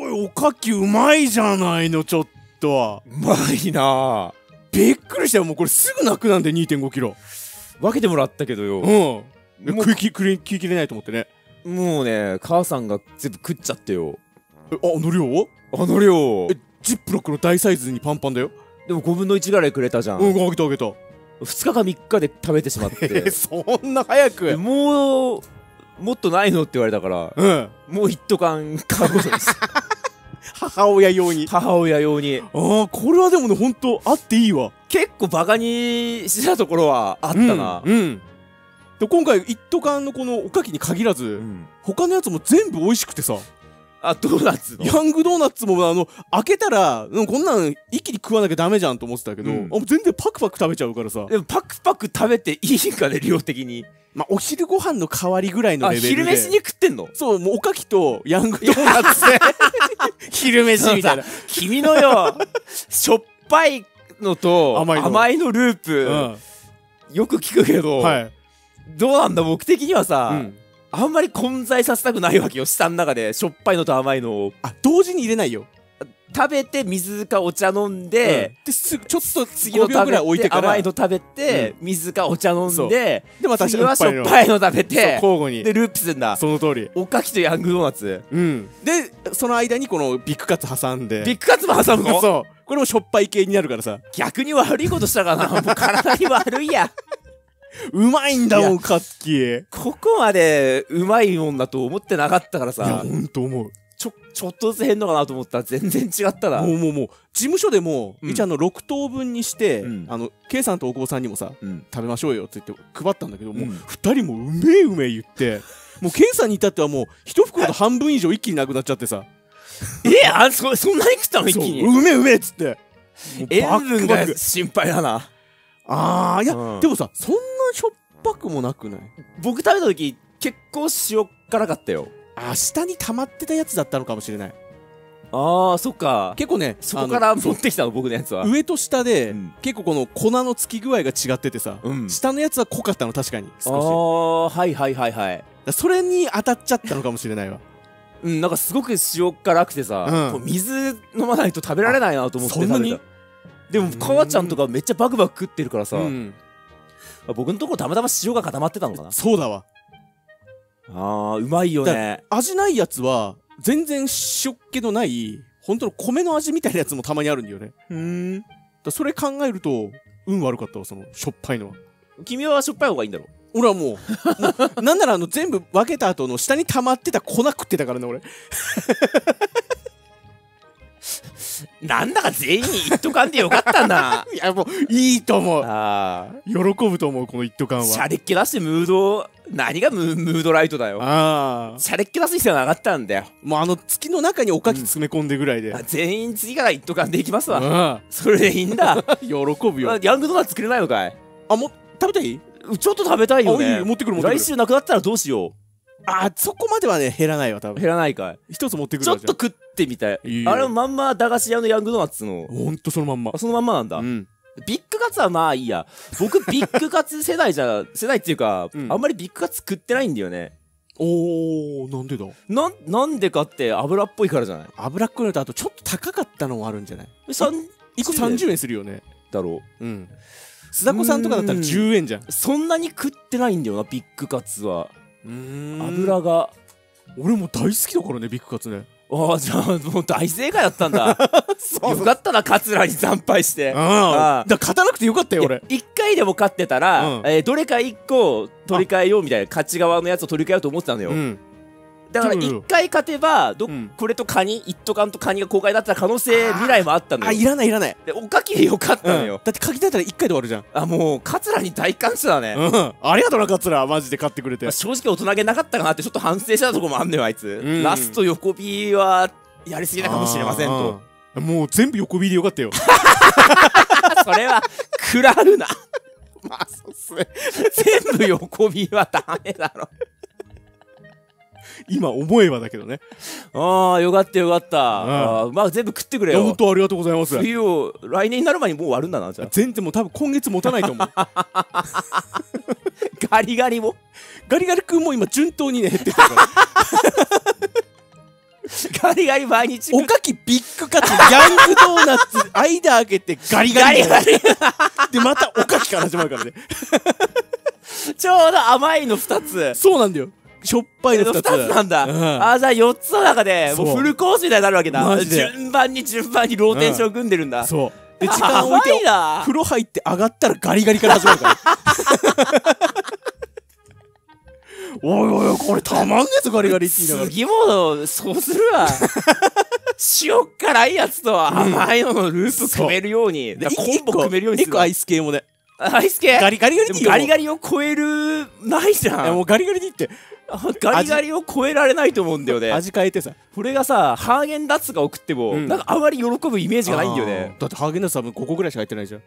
おいおかきうまいじゃないのちょっと。うまいな。びっくりしたよ。もうこれすぐなくなんで2 5キロ。分けてもらったけどよ。うん。食いき食いきれないと思ってね。もうね母さんが全部食っちゃってよ。えああの量あの量えジップロックの大サイズにパンパンだよ。でも5分の1ぐらいくれたじゃん、うんあげたあげた。2日か3日で食べてしまっ えてそんな早えくもうもっとないのって言われたから。うん。もう一斗缶買うことにした母親用に。母親用に。ああこれはでもねほんとあっていいわ。結構バカにしてたところはあったな。うん、うん。で今回一斗缶のこのおかきに限らず、うん。他のやつも全部美味しくてさ。あドーナツの。ヤングドーナツもあの開けたらうんこんなん一気に食わなきゃダメじゃんと思ってたけど、うん。全然パクパク食べちゃうからさ。でもパクパク食べていいんかね量的に。まあお昼ご飯の代わりぐらいのあレベルで。昼飯に食ってんの？そうもうおかきとヤングドーナツで 昼飯みたいな。君のよしょっぱいのと甘甘いいののループ、よく聞くけど、うんはい、どうなんだ？僕的にはさ、うん。あんまり混在させたくないわけよ。舌の中でしょっぱいのと甘いのを。あ同時に入れないよ食べて水かお茶飲んで、ですぐちょっと次の5秒ぐらい置いてから甘いの食べて、水かお茶飲んででまた次はしょっの。ぱいの食べて交互に。でループするんだ。その通り。おかきとヤングドーナツ。うん。でその間にこのビッグカツ挟んで。ビッグカツも挟むの？そう。これもしょっぱい系になるからさ。逆に悪いことしたかな もう体に悪いや。うまいんだもんカッキーここまでうまいもんだと思ってなかったからいやさほんと思うちょちょっとずつ変のかなと思ったら全然違ったな。もうもうもう事務所でも、うん。一応あの6等分にして、うん。あの K さんと大久保さんにもさうん。食べましょうよって言って配ったんだけど、もううん2人もうめえうめえ言って もう K さんに至ってはもう一袋の半分以上一気になくなっちゃってさ。えあそそんなに食ったの？一気に？うめえうめえっつって。塩分が心配だな。あーいや、うん。でもさそんなしょっぱくもなくない？僕食べた時結構塩辛かったよあ下に溜まってたやつだったのかもしれない。あーそっか。結構ねそこから持ってきたの僕のやつは。上と下で、うん。結構この粉のつき具合が違っててさ、うん。下のやつは濃かったの確かに。あ少し。ーはいはいはいはい。だそれに当たっちゃったのかもしれないわ。うんなんかすごく塩辛くてさ、うん。水飲まないと食べられないなと思ってそんなに？食べたでも母ちゃんとかめっちゃバクバク食ってるからさ、うん。僕のところたまたま塩が固まってたのかな。そうだわあーうまいよね。味ないやつは全然塩っ気のない本当の米の味みたいなやつもたまにあるんだよね。うん。だそれ考えると運悪かったわそのしょっぱいのは。君はしょっぱい方がいいんだろ？俺はもうもうなんならあの全部分けた後の下に溜まってた粉食ってたからね俺なんだか全員一斗缶でよかったんだ いやもういいと思う。あ喜ぶと思うこの一斗缶あシャはレっ気出してムード何がムムードライトだよ。ああ。シャレっ気出す必要なかったんだよ。もうあの月の中におかき詰め込んでぐらいで、あ全員次から一斗缶でいきますわ。あそれでいいんだ。あ 喜ぶよ。あヤングドーナツ作れないのかい？あもう食べたい？ちょっと食べたいよね。持ってくる持ってくる。来週なくなったらどうしよあそこまではね減らないわ多う分。減らないかい。一つ持ってくるちょわっと食ってみたい。いいよ。あれまんま駄菓子屋のヤングドーナツの。ほんとそのまんま。あそのまんまなんだ、うん。ビッグカツはまあいいや。僕ビッグカツ世代じゃ 世代っていうか、うん。あんまりビッグカツ食ってないんだよね。おーなんでだ？なんなんでかって油っぽいからじゃない？脂っこいのとあとちょっと高かったのもあるんじゃない？三1個30円するよね。だろう。ん。須田子さんとかだったらうん10円じゃん。うそんなに食ってないんだよなビッグカツは。うん油が俺も大好きだからねビッグカツね。ああじゃあもう大正解だったんだ。そよかったな桂に惨敗して。あああだ勝たなくてよかったよ俺。一回でも勝ってたら、うん。えーどれか一個取り替えようみたいな勝ち側のやつを取り替えようと思ってたのよ、うんだからそうよ一回勝てばど、うん。これとカニ一斗缶とカニが公開だった可能性未来もあったのよ。あいらないいらない。でおかきでよかったのよ、だって鍵だったら1回で終わるじゃん。あもう桂に大感謝だね、うん。ありがとうな桂マジで買ってくれて。まあ正直大人げなかったかなってちょっと反省したとこもあんのよあいつ、ん。ラスト横 B はやりすぎたかもしれませんと。もう全部横 B でよかったよ。それはくらるな。まあそうっすね。全部横 B はダメだろ今思えばだけどね。ああよかったよかった、ん。あーまあ全部食ってくれよ。本当ありがとうございます。冬を来年になる前にもう終わるんだなじゃあ。全然もう多分今月持たないと思う。ガリガリも？ガリガリ君も今順当にね減ってってるから。ガリガリ毎日おかきビッグカツヤングドーナツ間開けてガリガリガリガリ。でまたおかきから始まるからね。ちょうど甘いの2つ。そうなんだよしょっぱいの2 2つつなんだ、うん。あじゃあ4つの中でもうフルコースみたいになるわけだ。順番に順番にローテーション組んでるんだ、そう。で時間置いて風呂入って上がったらガリガリから始まるから。おいおいおいこれたまんねえぞガリガリって言いながら。次もそうするわ。塩辛いやつと甘いののループ組めるように、だからコンボ組めるようにするわ。一個アイス系もね。アイス系？ガリガリガリガリガリを超えるないじゃん。もうガリガリでいいって ガリガリを超えられないと思うんだよね。味変えてさ。これがさハーゲンダッツが送っても、うん。なんかあまり喜ぶイメージがないんだよねだってハーゲンダッツ多分5個ぐらいしか入ってないじゃん。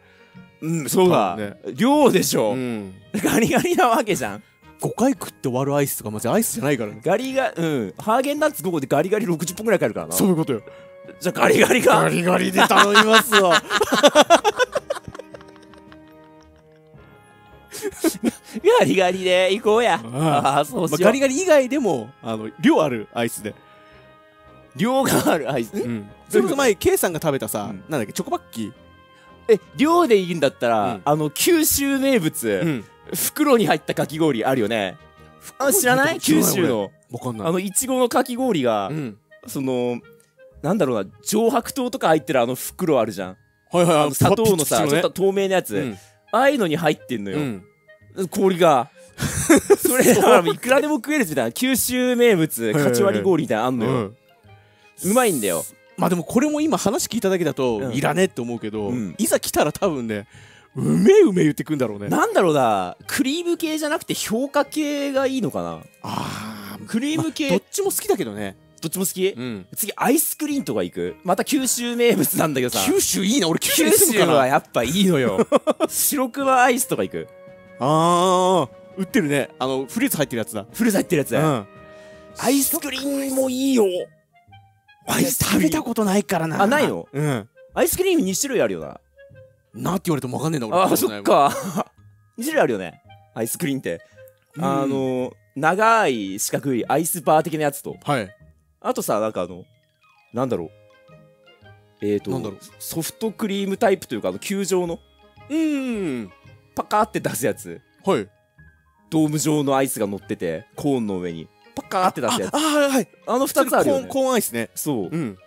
うんそうだ、多分量でしょ、ん。ガリガリなわけじゃん。5回食って終わるアイスとかマジアイスじゃないからね。ガリガうん。ハーゲンダッツ5個でガリガリ60本ぐらい買えるからな。そういうことよ。じゃあガリガリが。ガリガリで頼みますわ ガリガリで行こうや。あああそうしよう、まあガリガリ以外でもあの量あるアイスで。量があるアイス？ん。それこそ前 K さんが食べたさ、うん。なんだっけ？チョコバッキー？え量でいいんだったら、うん。あの九州名物、ん。袋に入ったかき氷あるよね。あ知らない？九州の。わかんない。あのいちごのかき氷が、うん。そのなんだろうな上白糖とか入ってるあの袋あるじゃん。はいはいあの砂糖のさ、ちょっと透明なやつ、うん。ああいうのに入ってんのよ、うん氷が。それだからいくらでも食えるみたいな九州名物かち割り氷みたいなのあんのよ、うん。うまいんだよ。まあでもこれも今話聞いただけだと、うん。いらねえって思うけど、うん。いざ来たら多分ねうめえうめえ言ってくんだろうね。なんだろうな。クリーム系じゃなくて評価系がいいのかな。あー。クリーム系、どっちも好きだけどね、どっちも好き、うん、次アイスクリーンとか行く？また九州名物なんだけどさ。九州いいな俺九州九州はやっぱいいのよ白熊アイスとか行くあー。売ってるね。あのフルーツ入ってるやつだ。フルーツ入ってるやつ、うん。アイスクリーンもいいよ。アイスクリーン食べたことないからな。あないの？うん。アイスクリーム2種類あるよな。なんて言われても分かんねえんだ俺。あそっか。2種類あるよね。アイスクリーンって、うん。あの長い四角いアイスバー的なやつと。はい。あとさなんかあのなんだろう。えーとなんだろう。ソフトクリームタイプというかあの球状の。うんパカーって出すやつ。はい。ドーム状のアイスが乗っててコーンの上に。パカーって出すやつ。あはいはい。あの2つあるよね。コーンコーンアイスね。そう。うん。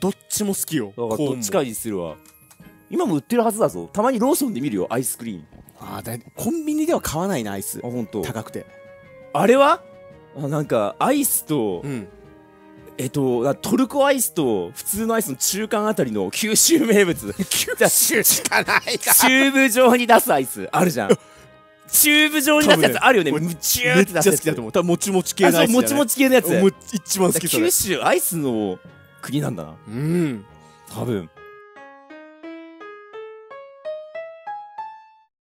どっちも好きよだからどっちかにするわ。今も売ってるはずだぞ。たまにローソンで見るよアイスクリーンあーだいコンビニでは買わないなアイス。あ本当。高くて。あれは？あなんかアイスと、んえっとなトルコアイスと普通のアイスの中間あたりの九州名物。九州しかないかチューブ状に出すアイスあるじゃん。チューブ状に出すやつあるよね。むちゅめっちゃーって出すやつ。好きだと思う。多分もちもち系あのアイスそうもちもちち系のやつ。一番好き九州アイスの国なんだな。うん。多分